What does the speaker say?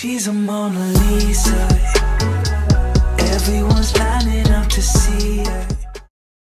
She's a Mona Lisa.